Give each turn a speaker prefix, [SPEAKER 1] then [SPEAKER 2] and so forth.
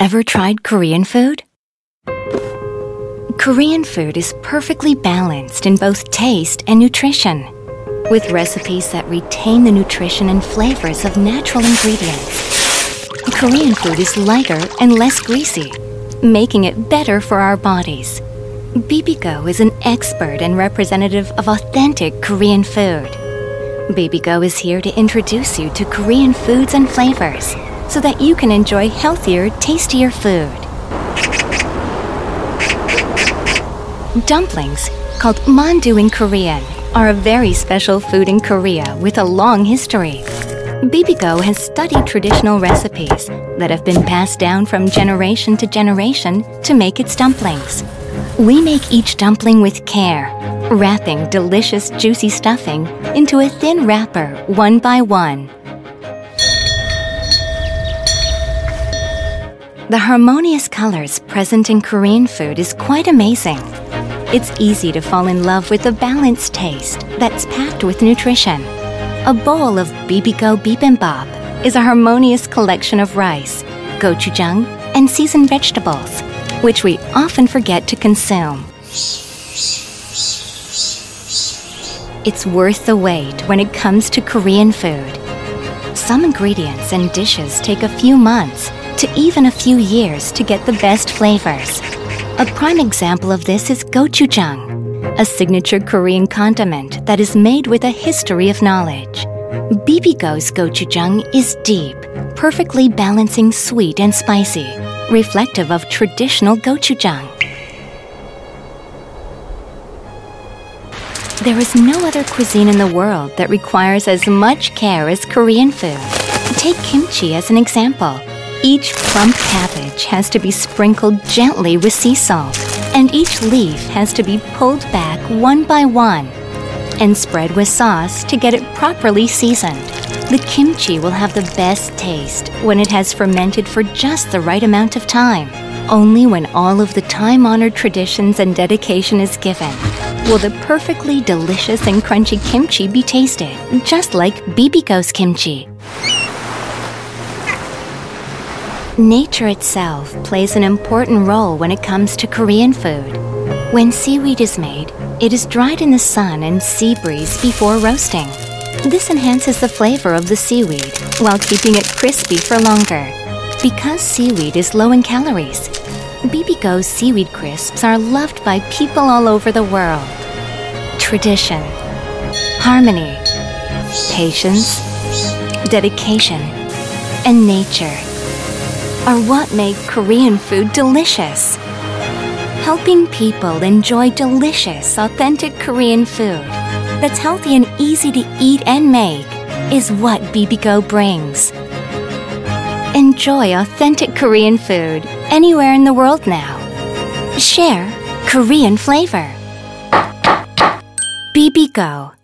[SPEAKER 1] Ever tried Korean food? Korean food is perfectly balanced in both taste and nutrition, with recipes that retain the nutrition and flavors of natural ingredients. Korean food is lighter and less greasy, making it better for our bodies. Bibigo is an expert and representative of authentic Korean food. Bibigo is here to introduce you to Korean foods and flavors so that you can enjoy healthier, tastier food. Dumplings, called mandu in Korean, are a very special food in Korea with a long history. Bibigo has studied traditional recipes that have been passed down from generation to generation to make its dumplings. We make each dumpling with care, wrapping delicious juicy stuffing into a thin wrapper one by one. The harmonious colors present in Korean food is quite amazing. It's easy to fall in love with a balanced taste that's packed with nutrition. A bowl of Bibigo bibimbap is a harmonious collection of rice, gochujang, and seasoned vegetables, which we often forget to consume. It's worth the wait when it comes to Korean food. Some ingredients and dishes take a few months to even a few years to get the best flavors. A prime example of this is gochujang, a signature Korean condiment that is made with a history of knowledge. Bibigo's gochujang is deep, perfectly balancing sweet and spicy, reflective of traditional gochujang. There is no other cuisine in the world that requires as much care as Korean food. Take kimchi as an example. Each plump cabbage has to be sprinkled gently with sea salt, and each leaf has to be pulled back one by one and spread with sauce to get it properly seasoned. The kimchi will have the best taste when it has fermented for just the right amount of time. Only when all of the time honored traditions and dedication is given will the perfectly delicious and crunchy kimchi be tasted, just like Bibigo's kimchi. Nature itself plays an important role when it comes to Korean food. When seaweed is made, it is dried in the sun and sea breeze before roasting. This enhances the flavor of the seaweed while keeping it crispy for longer. Because seaweed is low in calories, Bibigo's seaweed crisps are loved by people all over the world. Tradition, harmony, patience, dedication, and nature are what make Korean food delicious. Helping people enjoy delicious, authentic Korean food that's healthy and easy to eat and make is what Bibigo brings. Enjoy authentic Korean food anywhere in the world now. Share Korean flavor. Bibigo.